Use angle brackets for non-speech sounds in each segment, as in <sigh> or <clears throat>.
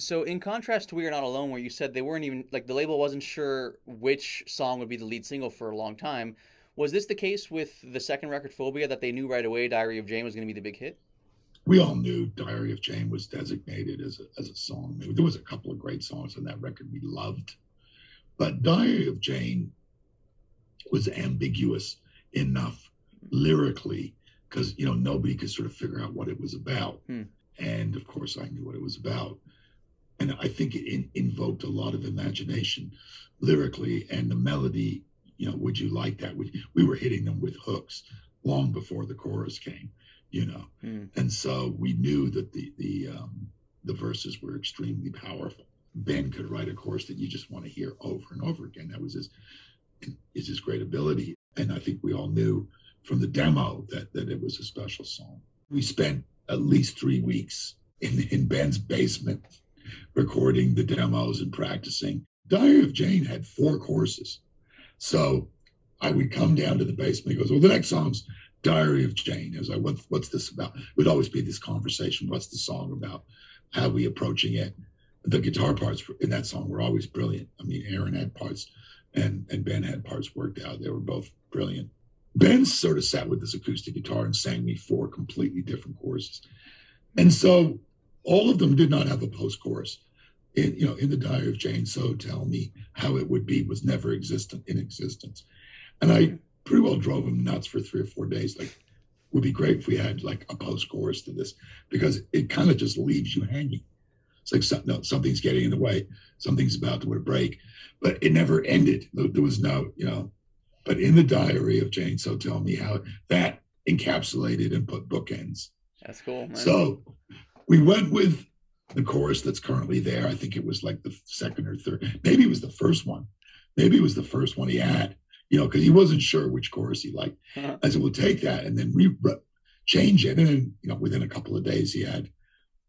So, in contrast to We Are Not Alone, where you said they weren't even like the label wasn't sure which song would be the lead single for a long time, was this the case with the second record, Phobia, that they knew right away Diary of Jane was going to be the big hit? We all knew Diary of Jane was designated as a, as a song. There was a couple of great songs on that record we loved, but Diary of Jane was ambiguous enough lyrically because you know nobody could sort of figure out what it was about. Hmm. And of course, I knew what it was about, and I think it in, invoked a lot of imagination lyrically, and the melody. You know, would you like that? We, we were hitting them with hooks long before the chorus came. You know, Hmm. and so we knew that the the um, the verses were extremely powerful. Ben could write a chorus that you just want to hear over and over again. That was his is his great ability. And I think we all knew from the demo that that it was a special song. We spent at least three weeks in, in Ben's basement recording the demos and practicing. Diary of Jane had four courses. So I would come down to the basement. He goes, Well, the next song's Diary of Jane. I was like, what, What's this about? It would always be this conversation. What's the song about? How are we approaching it? The guitar parts in that song were always brilliant. I mean, Aaron had parts and, and Ben had parts worked out. They were both brilliant. Ben sort of sat with his acoustic guitar and sang me four completely different choruses. And so all of them did not have a post chorus. In, you know, in the Diary of Jane, so tell me how it would be was never existent in existence. And I pretty well drove him nuts for three or four days. Like, would be great if we had like a post chorus to this because it kind of just leaves you hanging. It's like some, no, something's getting in the way, something's about to break, but it never ended. There, was no, you know. But in the diary of Jane, so tell me how that encapsulated and put bookends. That's cool. Man. So we went with the chorus that's currently there. I think it was like the second or third. Maybe it was the first one. Maybe it was the first one he had, you know, because he wasn't sure which chorus he liked. Uh-huh. I said, we'll take that and then re- re- change it. And then, you know, within a couple of days, he had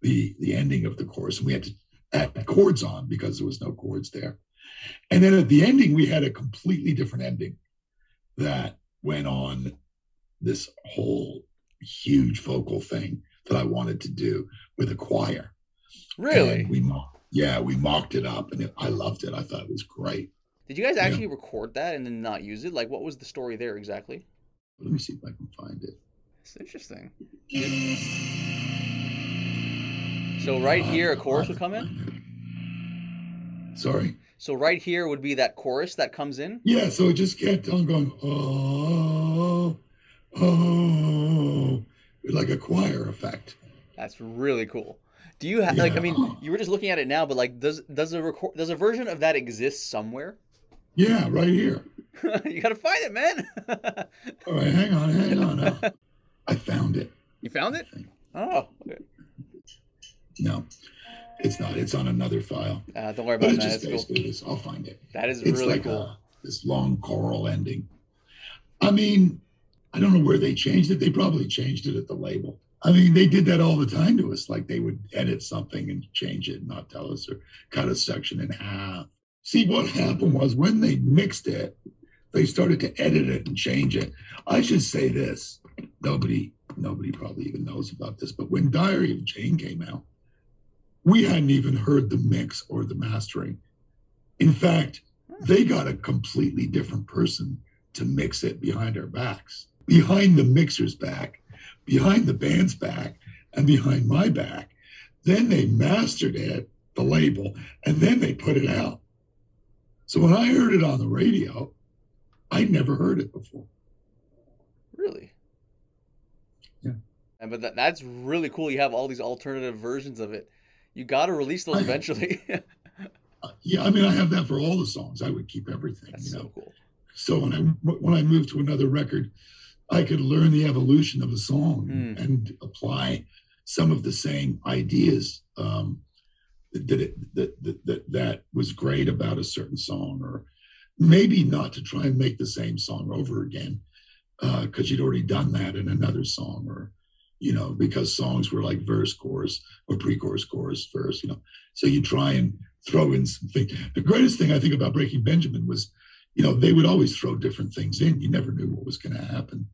the the ending of the chorus. And we had to add chords on because there was no chords there. And then at the ending, we had a completely different ending that went on this whole huge vocal thing that I wanted to do with a choir. really? And we mocked, yeah, we mocked it up, and it, I loved it. I thought it was great. Did you guys Yeah. actually record that and then not use it? Like, what was the story there exactly? Let me see if I can find it. It's interesting. So right uh, here, a chorus would come in. Sorry. So right here would be that chorus that comes in. Yeah, so it just kept on going. Oh, oh, a choir effect. That's really cool. Do you have like? I mean, you were just looking at it now, but like, does does a record does a version of that exist somewhere? Yeah, right here. <laughs> you gotta find it, man. <laughs> All right, hang on, hang on. Uh, I found it. you found it? Oh, okay. No, it's not. It's on another file. uh, don't worry But about it's that. just That's cool. this. I'll find it. That is It's really like cool. a, this long choral ending. I mean, I don't know where they changed it. They probably changed it at the label. I mean, they did that all the time to us. Like they would edit something and change it and not tell us or cut a section in half. See, what happened was when they mixed it, they started to edit it and change it. I should say this. Nobody, nobody probably even knows about this, but when Diary of Jane came out, we hadn't even heard the mix or the mastering. In fact, they got a completely different person to mix it behind our backs, behind the mixer's back, behind the band's back, and behind my back. Then they mastered it, the label, and then they put it out. So when I heard it on the radio, I'd never heard it before. Really? Yeah. And but that, that's really cool. You have all these alternative versions of it. You got to release those I- eventually. <laughs> <laughs> Yeah, I mean, I have that for all the songs. I would keep everything, that's you know. so cool. So when I when I moved to another record, I could learn the evolution of a song Hmm. and apply some of the same ideas um, that, it, that, that that that was great about a certain song, or maybe not to try and make the same song over again because you'd already done that in another song, or you know, because songs were like verse, chorus, or pre-chorus, chorus, verse, you know. So you try and throw in something. The greatest thing I think about Breaking Benjamin was you know, they would always throw different things in. You never knew what was going to happen.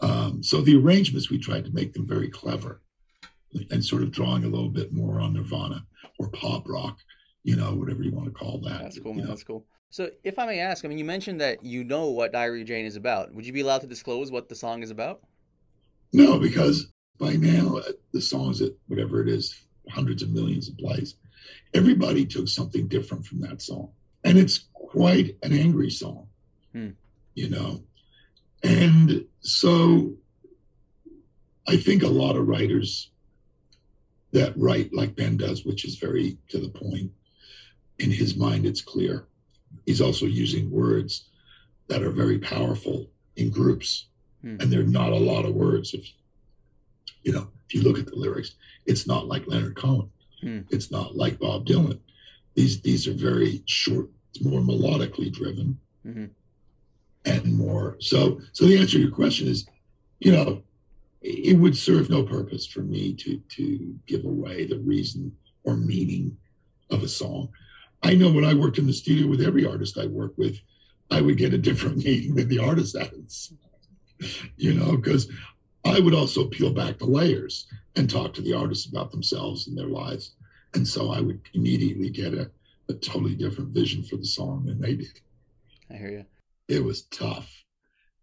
Um, so the arrangements, we tried to make them very clever and sort of drawing a little bit more on Nirvana or pop rock, you know, whatever you want to call that. That's cool, man. know. That's cool. So, if I may ask, I mean, you mentioned that you know what Diary Jane is about. Would you be allowed to disclose what the song is about? No, because by now uh, the songs that whatever it is, hundreds of millions of plays, everybody took something different from that song, and it's quite an angry song, Hmm. you know. And so, I think a lot of writers that write like Ben does, which is very to the point. In his mind, it's clear. He's also using words that are very powerful in groups Hmm. and there are not a lot of words. If you know, if you look at the lyrics, it's not like Leonard Cohen. Hmm. It's not like Bob Dylan. These these are very short. It's more melodically driven Mhm. And more. So so the answer to your question is, you know, it would serve no purpose for me to to give away the reason or meaning of a song. I know when I worked in the studio with every artist I worked with, I would get a different <laughs> meaning than the artist has. You know, because I would also peel back the layers and talk to the artists about themselves and their lives. And so I would immediately get a, a totally different vision for the song than they did I hear you. It was tough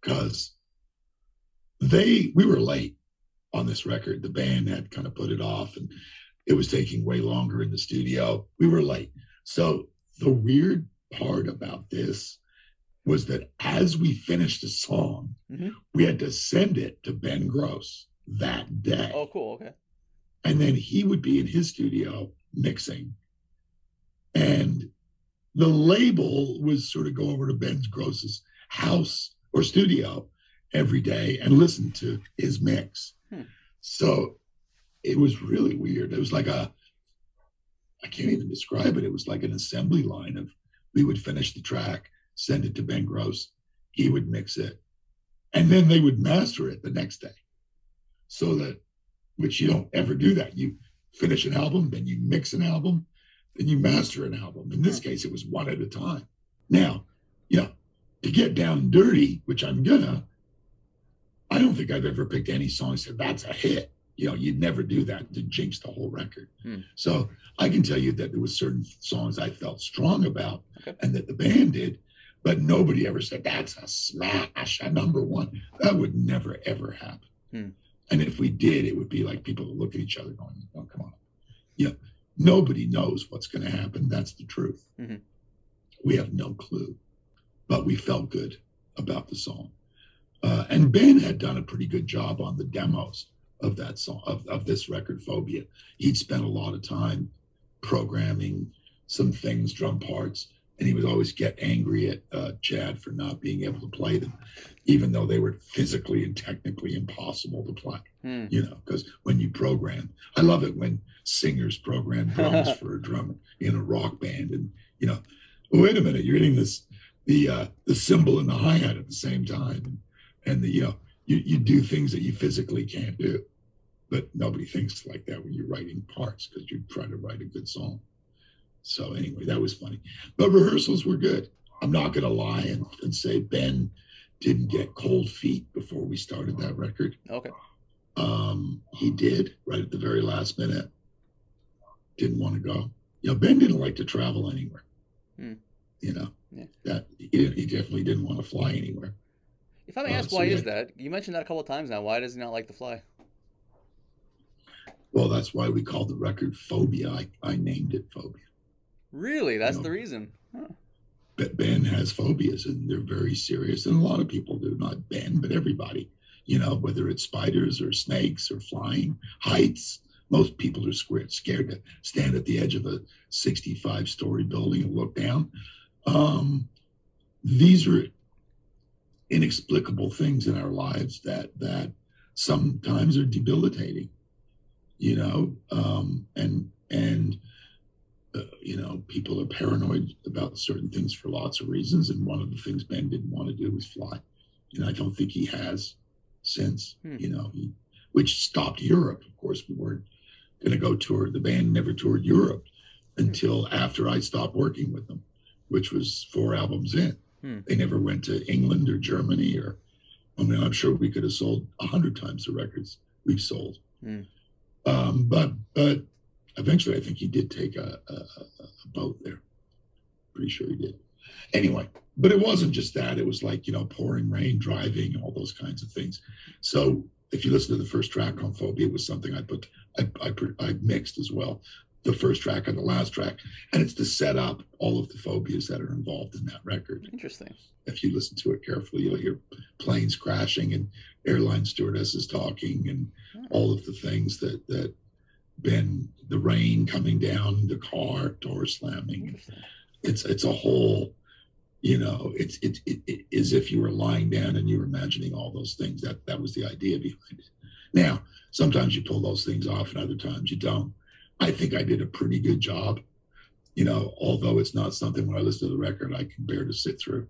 because they we were late on this record the band had kind of put it off and it was taking way longer in the studio we were late so the weird part about this was that as we finished the song Mhm. we had to send it to Ben Grosse that day Oh, cool. Okay. and then he would be in his studio mixing and the label was sort of go over to Ben Grosse's house or studio every day and listen to his mix Hmm. so it was really weird it was like a i can't even describe it it was like an assembly line of we would finish the track send it to Ben Grosse he would mix it and then they would master it the next day so that which you don't ever do that. You finish an album, then you mix an album, then you master an album. In this case, it was one at a time. Now, you know, to get down dirty, which I'm gonna, I don't think I've ever picked any song and said that's a hit. You know, you'd never do that to jinx the whole record. Hmm. So I can tell you that there was certain songs I felt strong about Okay. and that the band did, but nobody ever said that's a smash, a number one. That would never ever happen. Hmm. And if we did, it would be like people look at each other going, "Oh, come on." Know, nobody knows what's going to happen. That's the truth. Mhm. We have no clue, but we felt good about the song. Uh, and Ben had done a pretty good job on the demos of that song of, of this record, Phobia. He'd spent a lot of time programming some things, drum parts, and he would always get angry at uh, Chad for not being able to play them, even though they were physically and technically impossible to play. Hmm. You know, because when you program, I love it when singers program <laughs> drums for a drummer in a rock band, and you know, "Oh, wait a minute, you're hitting this the uh, the cymbal and the hi hat at the same time, and, and the you know you you do things that you physically can't do, but nobody thinks like that when you're writing parts because you're trying to write a good song. So anyway, that was funny. But rehearsals were good. I'm not going to lie and, and say Ben didn't get cold feet before we started that record. Okay. Um, he did right at the very last minute. Didn't want to go. You know, Ben didn't like to travel anywhere. Hmm. You know, Yeah. that he, he definitely didn't want to fly anywhere. If I may Uh, ask, so why is that? You mentioned that a couple of times now. Why does he not like to fly? Well, that's why we called the record Phobia. I, I named it Phobia. Really? That's No. the reason. Huh. Ben has phobias and they're very serious. And a lot of people do, not Ben, but everybody, you know, whether it's spiders or snakes or flying, heights. Most people are scared, scared to stand at the edge of a 65 story building and look down. Um, these are inexplicable things in our lives that that sometimes are debilitating, you know, um, and and uh, you know, people are paranoid about certain things for lots of reasons. And one of the things Ben didn't want to do was fly. And I don't think he has since, Hmm. you know, he, which stopped Europe. Of course, we weren't going to go tour. The band never toured Europe until after I stopped working with them, which was four albums in. Hmm. They never went to England or Germany or, I mean, I'm sure we could have sold a hundred times the records we've sold. Hmm. Um, but, but eventually, I think he did take a, a, a boat there. Pretty sure he did. Anyway, but it wasn't just that. It was like, you know, pouring rain, driving, all those kinds of things. So if you listen to the first track on Phobia, it was something I put, I, I, I mixed as well, the first track and the last track. And it's to set up all of the phobias that are involved in that record. Interesting. If you listen to it carefully, you'll hear planes crashing and airline stewardesses talking and Hmm. all of the things that, that been the rain coming down, the car door slamming. It's it's a whole, you know, it's, it, it, it as if you were lying down and you were imagining all those things. That, that was the idea behind it. Now, sometimes you pull those things off and other times you don't. I think I did a pretty good job, you know, although it's not something when I listen to the record I can bear to sit through,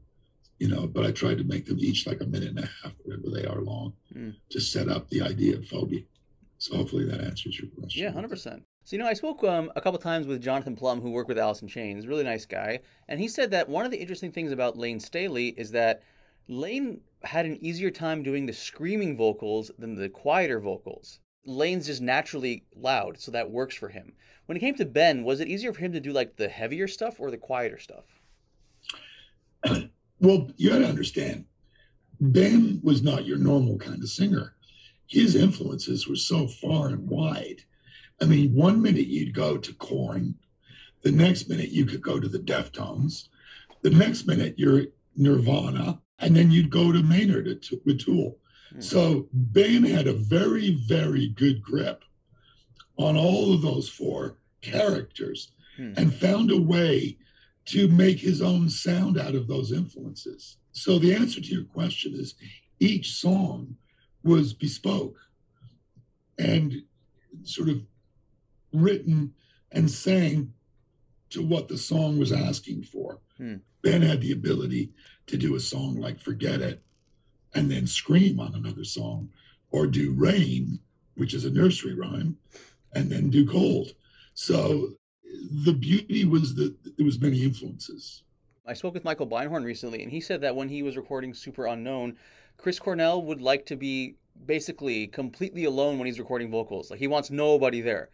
you know, but I tried to make them each like a minute and a half, whatever they are long, Mm. to set up the idea of phobia. So hopefully that answers your question. Yeah, hundred percent. So you know, I spoke um, a couple times with Jonathan Plum, who worked with in Chains, really nice guy, and he said that one of the interesting things about Lane Staley is that Lane had an easier time doing the screaming vocals than the quieter vocals. Lane's just naturally loud, so that works for him. When it came to Ben, was it easier for him to do like the heavier stuff or the quieter stuff? <clears throat> Well, you got to understand, Ben was not your normal kind of singer. His influences were so far and wide. I mean, one minute you'd go to Korn, the next minute you could go to the Deftones, the next minute you're Nirvana, and then you'd go to Maynard at, with Tool. Hmm. So Ben had a very, very good grip on all of those four characters Hmm. and found a way to make his own sound out of those influences. So the answer to your question is each song was bespoke and sort of written and sang to what the song was asking for. Hmm. Ben had the ability to do a song like Forget It and then scream on another song or do Rain, which is a nursery rhyme, and then do Cold. So the beauty was that there was many influences. I spoke with Michael Beinhorn recently, and he said that when he was recording Superunknown, Chris Cornell would like to be basically completely alone when he's recording vocals. Like he wants nobody there.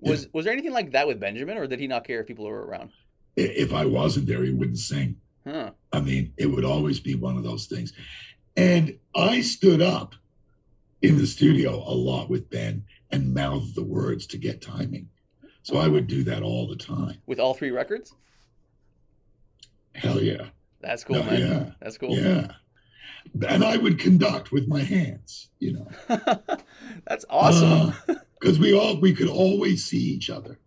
Was was there anything like that with Benjamin, or did he not care if people were around? If I wasn't there, he wouldn't sing. Huh. I mean, it would always be one of those things. And I stood up in the studio a lot with Ben and mouthed the words to get timing. So I would do that all the time. With all three records? Hell yeah. That's cool, No, man. yeah. That's cool. Yeah. And I would conduct with my hands, you know, <laughs> That's awesome. Uh, because we all we could always see each other.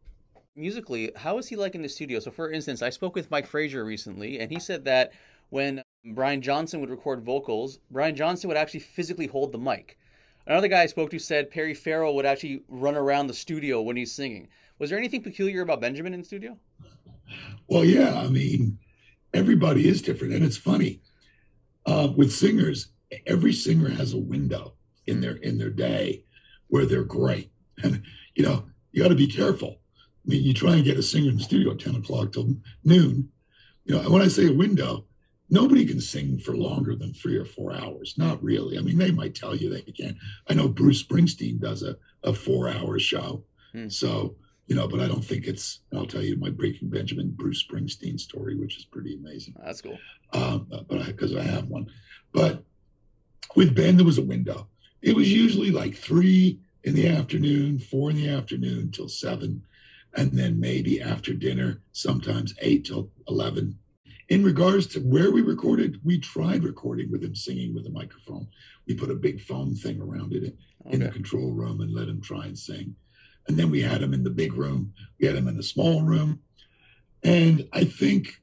Musically, how is he like in the studio? So, for instance, I spoke with Mike Fraser recently, and he said that when Brian Johnson would record vocals, Brian Johnson would actually physically hold the mic. Another guy I spoke to said Perry Farrell would actually run around the studio when he's singing. Was there anything peculiar about Benjamin in the studio? Well, yeah, I mean, everybody is different, and it's funny. Uh, with singers, every singer has a window in their in their day where they're great, and you know you got to be careful. I mean, you try and get a singer in the studio at ten o'clock till noon. You know, and when I say a window, nobody can sing for longer than three or four hours. Not really. I mean, they might tell you they can. I know Bruce Springsteen does a a four hour show, Hmm. so you know, but I don't think it's. I'll tell you my Breaking Benjamin Bruce Springsteen story, which is pretty amazing. That's cool. Um, but because I, have one, but with Ben there was a window. It was usually like three in the afternoon, four in the afternoon till seven, and then maybe after dinner, sometimes eight till eleven. In regards to where we recorded, we tried recording with him singing with a microphone. We put a big foam thing around it in the control room and let him try and sing. And then we had him in the big room. We had him in the small room. And I think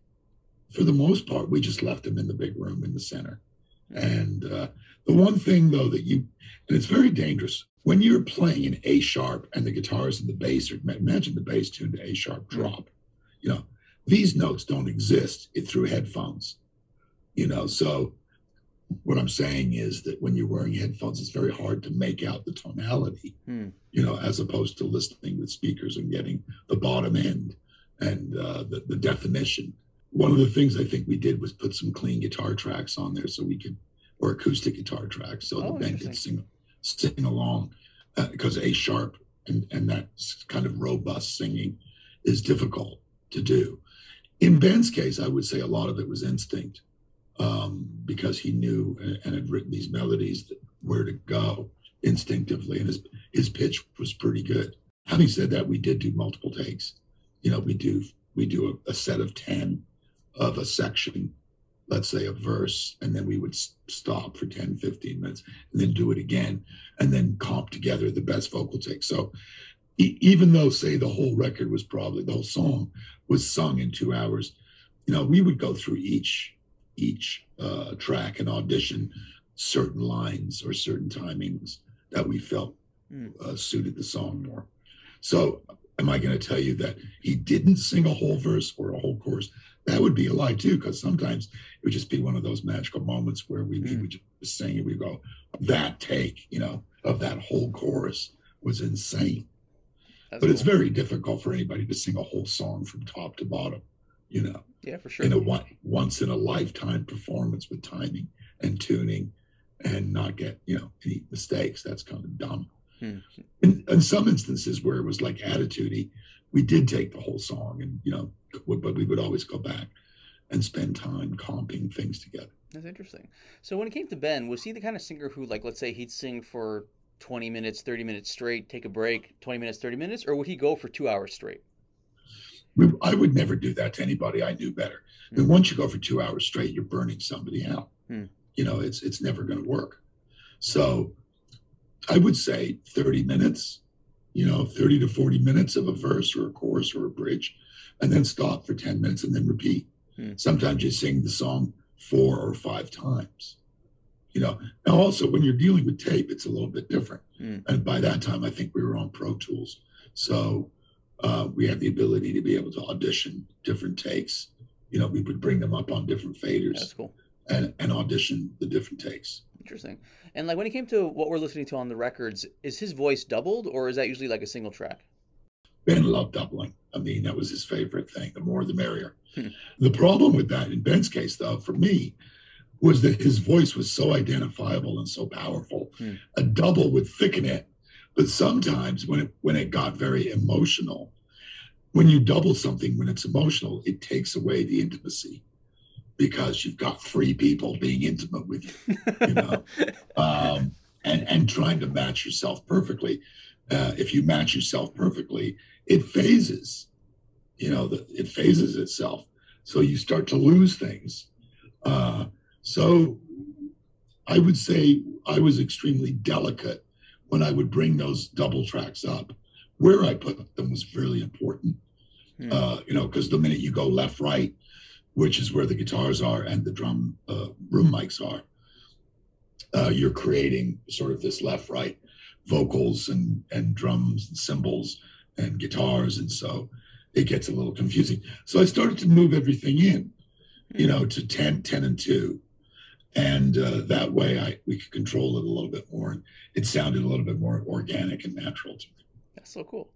for the most part, we just left him in the big room in the center. And uh, the one thing, though, that you, and it's very dangerous when you're playing an A sharp and the guitars and the bass are, imagine the bass tuned to A sharp drop. You know, these notes don't exist through headphones. You know, so what I'm saying is that when you're wearing headphones, it's very hard to make out the tonality, Hmm. you know, as opposed to listening with speakers and getting the bottom end and uh, the, the definition. One of the things I think we did was put some clean guitar tracks on there so we could, or acoustic guitar tracks, so Oh, the band could sing sing along because A sharp and and that kind of robust singing is difficult to do. In Ben's case, I would say a lot of it was instinct um, because he knew and, had written these melodies where to go instinctively, and his his pitch was pretty good. Having said that, we did do multiple takes. You know, we do we do a, a set of ten of a section let's say a verse and then we would stop for 10 15 minutes and then do it again and then comp together the best vocal take so even though say the whole record was probably the whole song was sung in two hours you know we would go through each each uh, track and audition certain lines or certain timings that we felt hmm. uh, suited the song more so am i going to tell you that he didn't sing a whole verse or a whole chorus that would be a lie too, because sometimes it would just be one of those magical moments where we, mm. would just sing and we go, that take, you know, of that whole chorus was insane. That's but cool. it's very difficult for anybody to sing a whole song from top to bottom, you know. Yeah, for sure. In a one, once in a lifetime performance with timing and tuning and not get, you know, any mistakes. That's kind of dumb. Hmm. In, in some instances where it was like attitudey, we did take the whole song and, you know, but we would always go back and spend time comping things together. That's interesting. So when it came to Ben, was he the kind of singer who, like, let's say he'd sing for 20 minutes, 30 minutes straight, take a break, 20 minutes, 30 minutes, or would he go for two hours straight? We, I would never do that to anybody. I knew better. Mm-hmm. But once you go for two hours straight, you're burning somebody out. Mm-hmm. You know, it's it's never going to work. So I would say 30 minutes, you know, 30 to 40 minutes of a verse or a chorus or a bridge and then stop for 10 minutes and then repeat. Hmm. Sometimes you sing the song four or five times. You know, now also when you're dealing with tape, it's a little bit different. Hmm. And by that time, I think we were on Pro Tools. So uh, we had the ability to be able to audition different takes. You know, we would bring them up on different faders. That's cool. And, and audition the different takes. Interesting. And like when it came to what we're listening to on the records, is his voice doubled or is that usually like a single track? Ben loved doubling. I mean, that was his favorite thing. The more, the merrier. Hmm. The problem with that, in Ben's case, though, for me, was that his voice was so identifiable and so powerful. Hmm. A double would thicken it, but sometimes when it when it got very emotional, when you double something when it's emotional, it takes away the intimacy because you've got three people being intimate with you, you know, <laughs> um, and and trying to match yourself perfectly. Uh, if you match yourself perfectly, it phases. You know, the, it phases itself. So you start to lose things. Uh, so I would say I was extremely delicate when I would bring those double tracks up. Where I put them was really important. Hmm. Uh, you know, because the minute you go left, right, which is where the guitars are and the drum uh, room mics are, uh, you're creating sort of this left, right vocals and and drums and cymbals and guitars. And so it gets a little confusing. So i started to move everything in you know to 10 10 and 2 and uh, that way i we could control it a little bit more. And it sounded a little bit more organic and natural to me that's so cool